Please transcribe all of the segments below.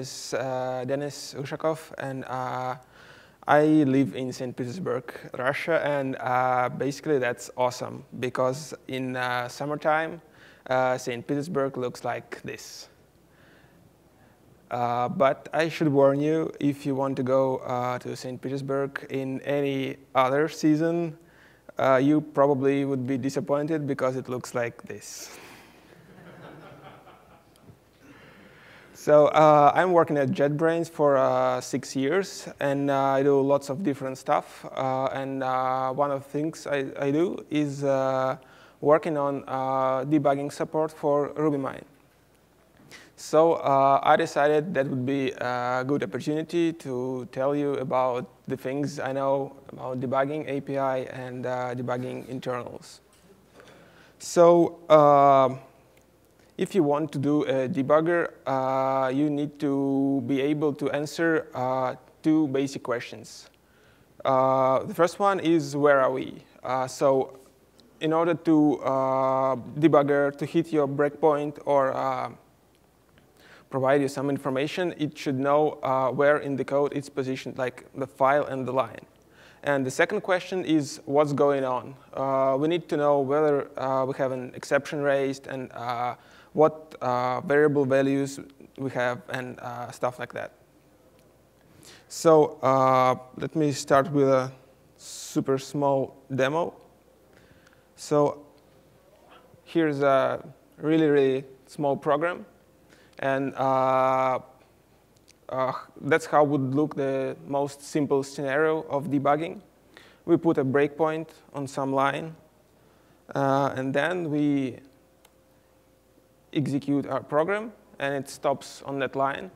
is uh, Dennis Ushakov, and uh, I live in St. Petersburg, Russia, and uh, basically that's awesome because in uh, summertime, uh, St. Petersburg looks like this. Uh, but I should warn you, if you want to go to St. Petersburg in any other season, you probably would be disappointed because it looks like this. So uh, I'm working at JetBrains for uh, six years, and uh, I do lots of different stuff. and one of the things I, I do is working on debugging support for RubyMine. So uh, I decided that would be a good opportunity to tell you about the things I know about debugging API and uh, debugging internals. So uh, if you want to do a debugger, uh, you need to be able to answer uh, two basic questions. Uh, the first one is where are we? so in order to debugger to hit your breakpoint or provide you some information, it should know uh, where in the code it's positioned, like the file and the line. And the second question is what's going on. Uh, we need to know whether uh, we have an exception raised and uh, what uh, variable values we have and uh, stuff like that. So let me start with a super small demo. So here's a really, really small program. And uh, uh, that's how would look the most simple scenario of debugging. We put a breakpoint on some line, uh, and then we execute our program, and it stops on that line.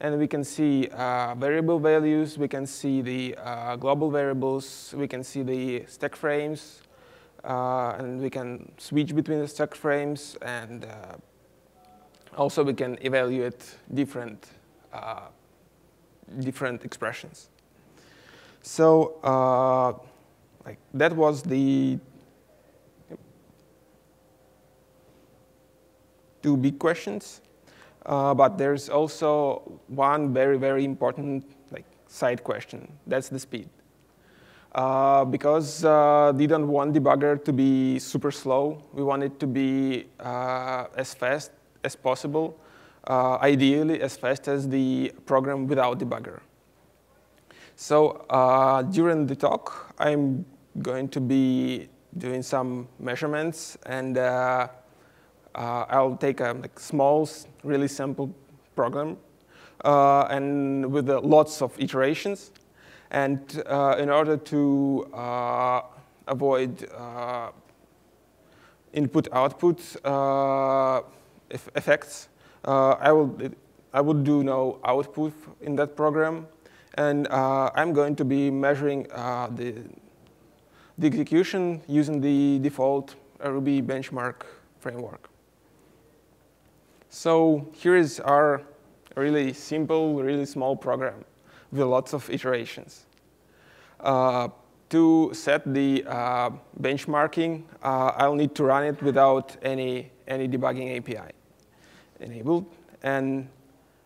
And we can see uh, variable values, we can see the uh, global variables, we can see the stack frames, uh, and we can switch between the stack frames and also, we can evaluate different, uh, different expressions. So uh, like that was the two big questions. Uh, but there's also one very, very important like side question. That's the speed. Uh, because uh, didn't want debugger to be super slow. We want it to be uh, as fast as possible, uh, ideally as fast as the program without debugger. So uh, during the talk, I'm going to be doing some measurements, and uh, uh I'll take a like, small, really simple program, uh, and with lots of iterations. And uh, in order to avoid input-output effects. Uh, I, will, I would do no output in that program. And uh, I'm going to be measuring uh, the, the execution using the default Ruby benchmark framework. So here is our really simple, really small program with lots of iterations. Uh, to set the uh, benchmarking, uh, I'll need to run it without any, any debugging API enabled. And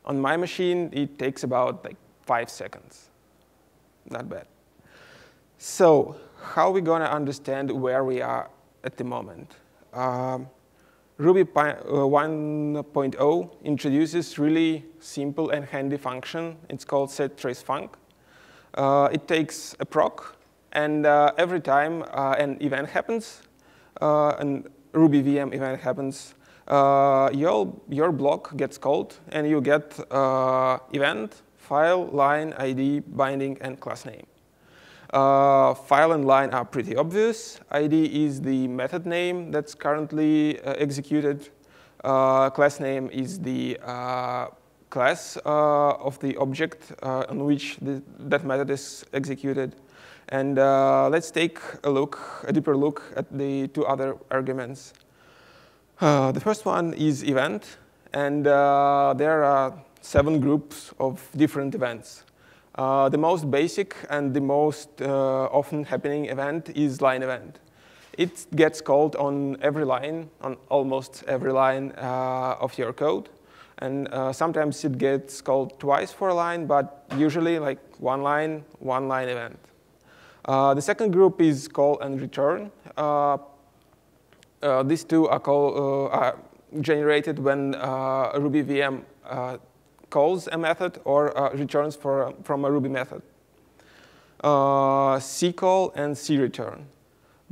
on my machine, it takes about like five seconds. Not bad. So how are we going to understand where we are at the moment? Um, Ruby uh, 1.0 introduces really simple and handy function. It's called setTraceFunc. Uh, it takes a proc, and uh, every time uh, an event happens, uh, an Ruby VM event happens, uh, your, your block gets called, and you get event, file, line, ID, binding, and class name. Uh, file and line are pretty obvious. ID is the method name that's currently uh, executed. Uh, class name is the uh, class of the object on which the, that method is executed. And let's take a look, a deeper look at the two other arguments. Uh, the first one is event, and uh, there are seven groups of different events. Uh, the most basic and the most uh, often happening event is line event. It gets called on every line, on almost every line uh, of your code. And uh, sometimes it gets called twice for a line, but usually like one line, one line event. Uh, the second group is call and return. These two are, call, are generated when Ruby VM calls a method or returns for, from a Ruby method. Uh C call and creturn.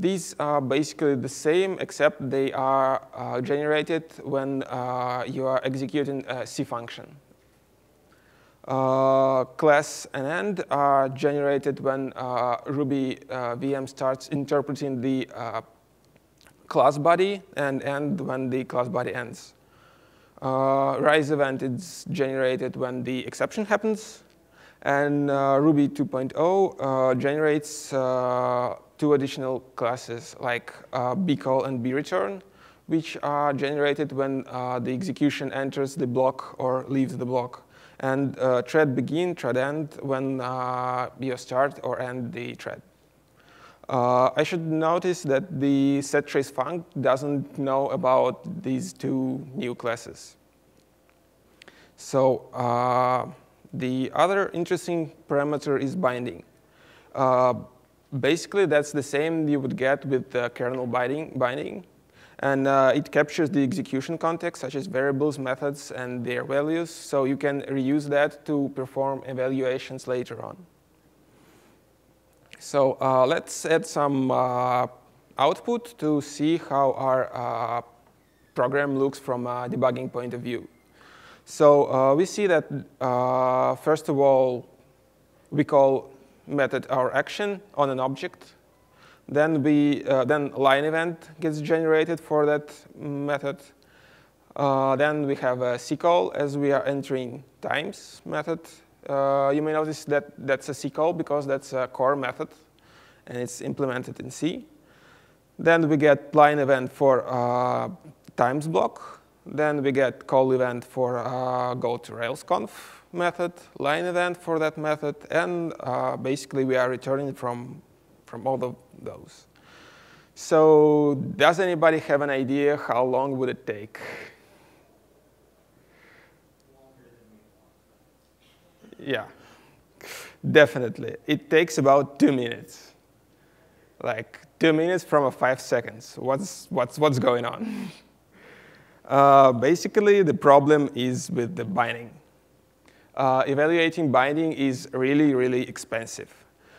These are basically the same, except they are uh, generated when uh, you are executing a C function. Uh, class and end are generated when uh, Ruby uh, VM starts interpreting the uh, class body and end when the class body ends. Rise event is generated when the exception happens. And Ruby 2.0 generates two additional classes like uh, bcall and breturn, which are generated when uh, the execution enters the block or leaves the block. And uh, thread begin, thread end when uh, you start or end the thread. Uh, I should notice that the setTraceFunc doesn't know about these two new classes. So uh, the other interesting parameter is binding. Uh, basically, that's the same you would get with the kernel binding. binding. And uh, it captures the execution context, such as variables, methods, and their values. So you can reuse that to perform evaluations later on. So uh, let's add some uh, output to see how our uh, program looks from a debugging point of view. So uh, we see that, uh, first of all, we call method our action on an object. Then we then line event gets generated for that method. Uh, then we have a call as we are entering times method. Uh, you may notice that that's a C call because that's a core method and it's implemented in C. Then we get line event for uh, times block. Then we get call event for uh, go to RailsConf method, line event for that method, and uh, basically we are returning from, from all of those. So does anybody have an idea how long would it take? Yeah, definitely. It takes about two minutes. Like two minutes from a five seconds. What's, what's, what's going on? Uh, basically, the problem is with the binding uh, evaluating binding is really, really expensive.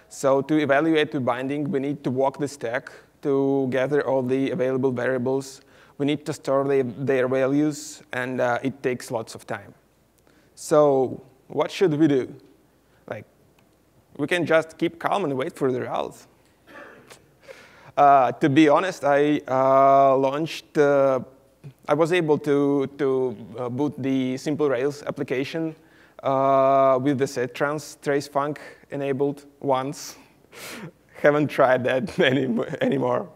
So to evaluate the binding, we need to walk the stack to gather all the available variables. We need to store the, their values, and uh, it takes lots of time. So what should we do? Like, we can just keep calm and wait for the results. Uh, to be honest, I uh, launched, uh, I was able to, to uh, boot the Simple Rails application uh, with the set trans trace func enabled once. Haven't tried that any, anymore.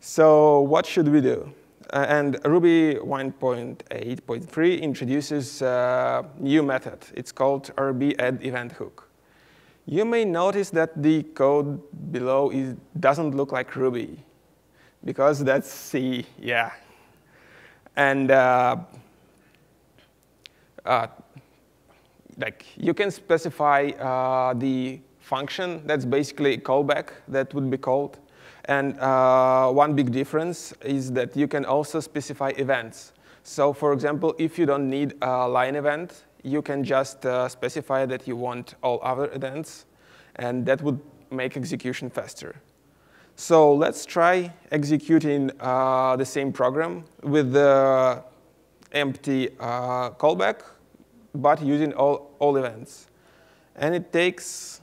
So what should we do? Uh, and Ruby 1.8.3 introduces a new method. It's called RB add event hook. You may notice that the code below is, doesn't look like Ruby because that's C, yeah. And uh, uh, like you can specify uh, the function that's basically a callback that would be called. And uh, one big difference is that you can also specify events. So for example, if you don't need a line event, you can just uh, specify that you want all other events, and that would make execution faster. So let's try executing uh, the same program with the empty uh, callback but using all, all events. And it takes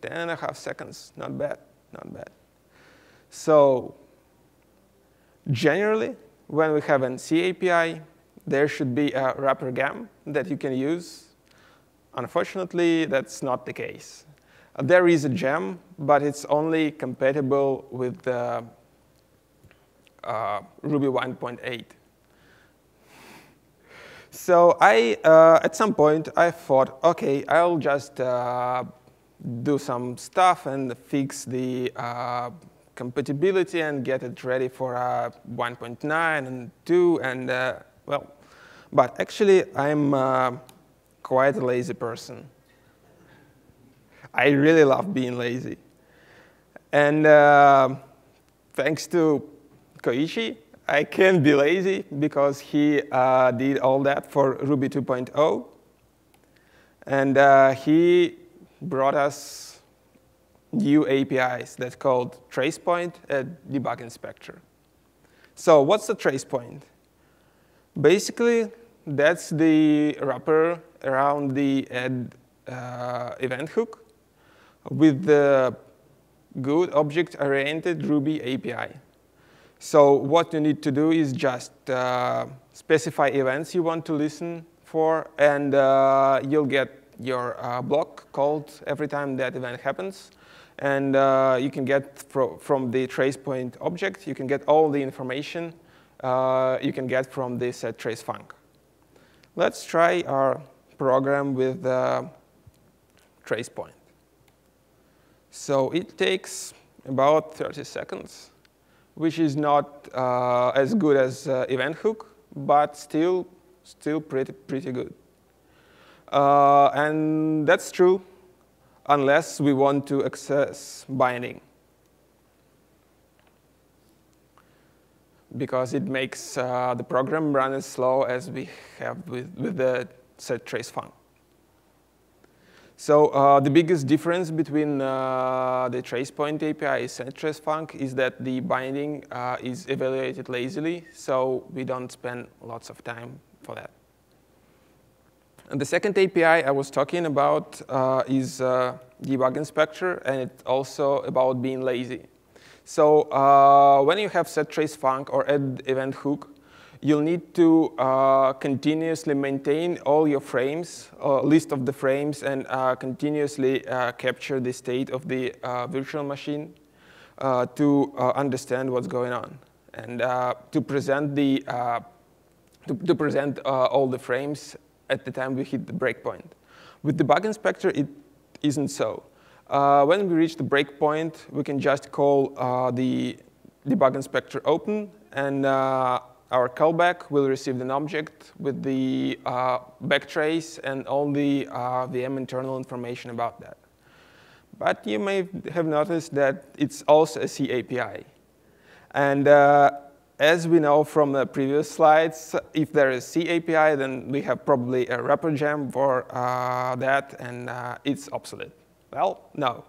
10 and a half seconds. Not bad, not bad. So generally, when we have an C API, there should be a wrapper gem that you can use. Unfortunately, that's not the case. There is a gem, but it's only compatible with the uh, Ruby 1.8. So I, uh, at some point, I thought, OK, I'll just uh, do some stuff and fix the uh, compatibility and get it ready for uh, 1.9 and 2. And uh, well, But actually, I'm uh, quite a lazy person. I really love being lazy. And uh, thanks to Koichi, I can be lazy because he uh, did all that for Ruby 2.0. And he brought us new APIs that's called TracePoint and Debug Inspector. So what's the TracePoint? Basically, that's the wrapper around the add uh, event hook with the good object-oriented Ruby API. So what you need to do is just uh, specify events you want to listen for, and uh, you'll get your uh, block called every time that event happens. And uh, you can get fro from the trace point object, you can get all the information uh, you can get from the set trace func. Let's try our program with the trace point. So it takes about 30 seconds, which is not uh, as good as uh, event hook, but still, still pretty, pretty good. Uh, and that's true unless we want to access binding. Because it makes uh, the program run as slow as we have with, with the set trace func. So uh, the biggest difference between uh, the TracePoint API and trace func is that the binding uh, is evaluated lazily, so we don't spend lots of time for that. And the second API I was talking about uh, is uh, debug inspector, and it's also about being lazy. So uh, when you have set trace func or add event hook, you'll need to uh, continuously maintain all your frames, uh, list of the frames, and uh, continuously uh, capture the state of the uh, virtual machine uh, to understand what's going on and to present the to, to, present all the frames at the time we hit the breakpoint. With the debug inspector, it isn't so. when we reach the breakpoint, we can just call the debug inspector open and our callback will receive an object with the uh, backtrace and all the uh, VM internal information about that. But you may have noticed that it's also a C API. And uh, as we know from the previous slides, if there is C API, then we have probably a wrapper gem for uh, that, and uh, it's obsolete. Well, no.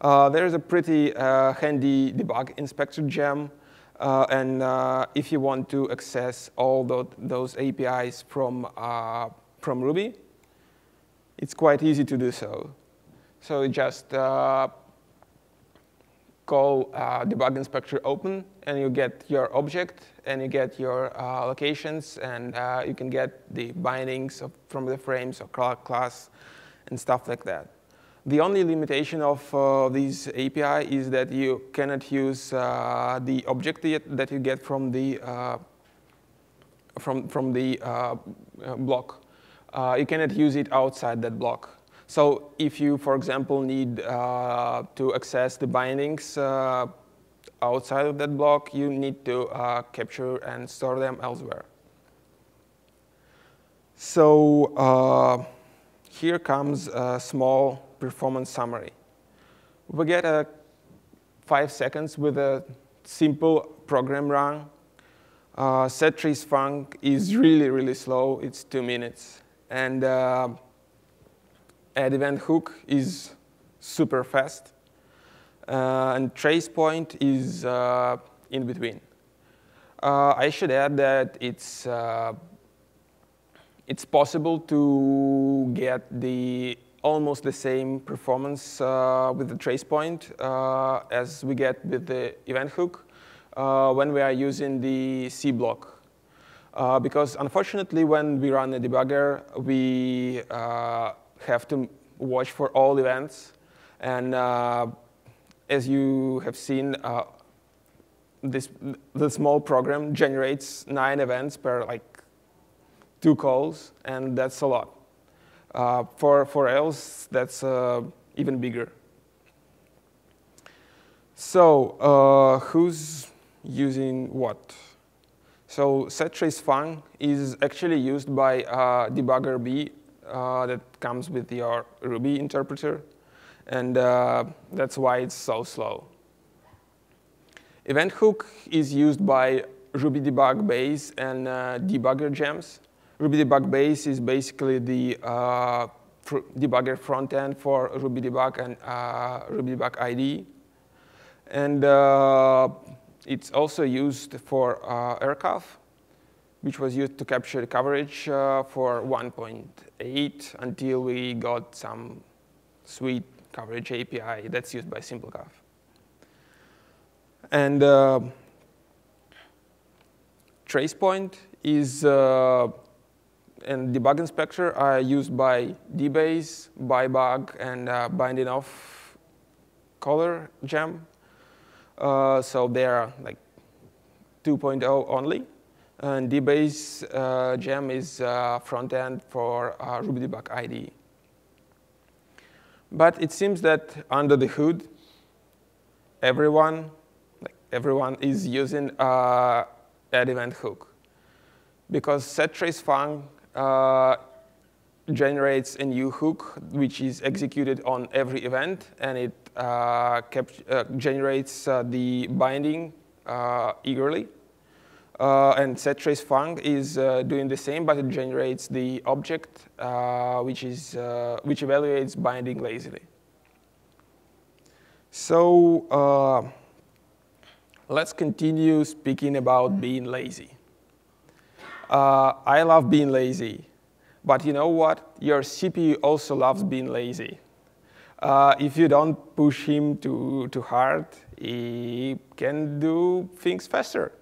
Uh, there's a pretty handy debug inspector gem uh, and uh, if you want to access all the, those APIs from, uh, from Ruby, it's quite easy to do so. So just uh, call uh, debug inspector open, and you get your object, and you get your uh, locations, and you can get the bindings of, from the frames or class and stuff like that. The only limitation of uh, this API is that you cannot use uh, the object that you get from the uh, from from the uh, block. Uh, you cannot use it outside that block. So if you, for example, need uh, to access the bindings outside of that block, you need to capture and store them elsewhere. So here comes a small performance summary. We get five seconds with a simple program run. Uh, set trace func is really, really slow. It's two minutes. And uh, add event hook is super fast. Uh, and trace point is uh, in between. Uh, I should add that it's it's possible to get the almost the same performance with the trace point as we get with the event hook when we are using the C block. Uh, because unfortunately, when we run a debugger, we uh, have to watch for all events. And uh, as you have seen, this, the small program generates nine events per like two calls, and that's a lot. Uh, for, for else, that's uh, even bigger. So uh, who's using what? So setTraceFunc is actually used by uh, debugger B uh, that comes with your Ruby interpreter, and uh, that's why it's so slow. Event hook is used by Ruby debug base and uh, debugger gems. Ruby debug base is basically the uh, fr debugger front end for Ruby debug and uh, Ruby debug IDE. And uh, it's also used for uh, RCov, which was used to capture the coverage for 1.8 until we got some sweet coverage API that's used by SimpleCov. And uh, TracePoint is uh, and debug inspector are used by debase, byebug, and uh, binding off color gem. Uh, so they are like 2.0 only. And debase uh, gem is uh, front end for uh, Ruby debug IDE. But it seems that under the hood, everyone, like everyone is using uh, add event hook. Because setTraceFunc uh, generates a new hook, which is executed on every event, and it uh, uh, generates uh, the binding uh, eagerly. Uh, and setTraceFunc is doing the same, but it generates the object, which, is, which evaluates binding lazily. So let's continue speaking about being lazy. Uh, I love being lazy. But you know what? Your CPU also loves being lazy. Uh, if you don't push him too, too hard, he can do things faster.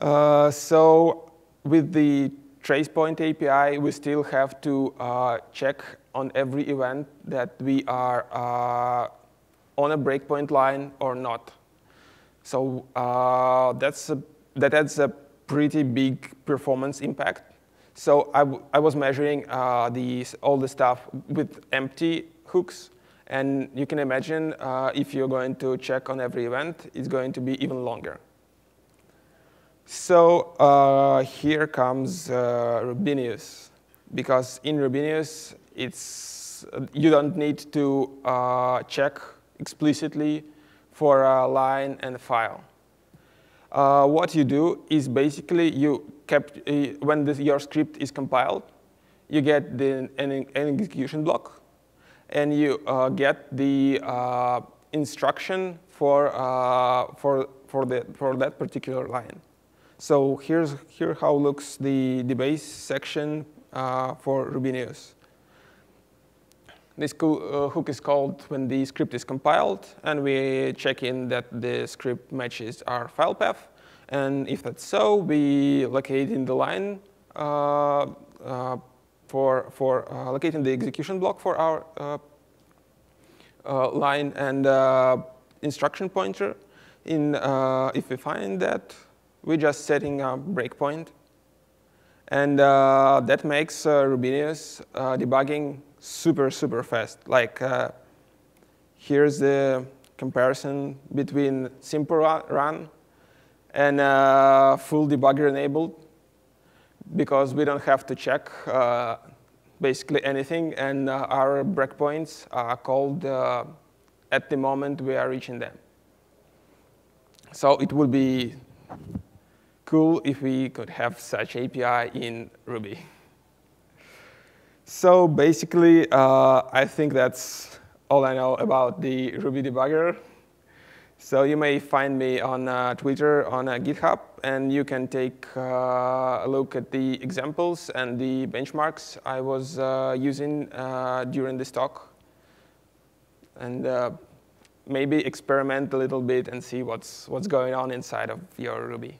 Uh, so with the TracePoint API, we still have to uh, check on every event that we are uh, on a breakpoint line or not. So uh, that's a, that adds a pretty big performance impact. So I, I was measuring uh, all the stuff with empty hooks. And you can imagine if you're going to check on every event, it's going to be even longer. So uh, here comes uh, Rubinius. Because in Rubinius, it's, you don't need to uh, check explicitly for a line and a file uh, what you do is basically you kept, uh, when this, your script is compiled, you get the, an, an execution block, and you uh, get the uh, instruction for, for, for, the, for that particular line. So here's here how looks the, the base section uh, for Rubinius. This uh, hook is called when the script is compiled, and we check in that the script matches our file path. And if that's so, we locate in the line uh, uh, for, for uh, locating the execution block for our uh, line and instruction pointer. In, if we find that, we're just setting a breakpoint. And that makes Rubinius debugging super, super fast. Like uh, here's the comparison between simple run and uh, full debugger enabled because we don't have to check uh, basically anything and uh, our breakpoints are called uh, at the moment we are reaching them. So it will be cool if we could have such API in Ruby. So basically, uh, I think that's all I know about the Ruby debugger. So you may find me on uh, Twitter, on uh, GitHub, and you can take uh, a look at the examples and the benchmarks I was uh, using uh, during this talk. And maybe experiment a little bit and see what's, what's going on inside of your Ruby.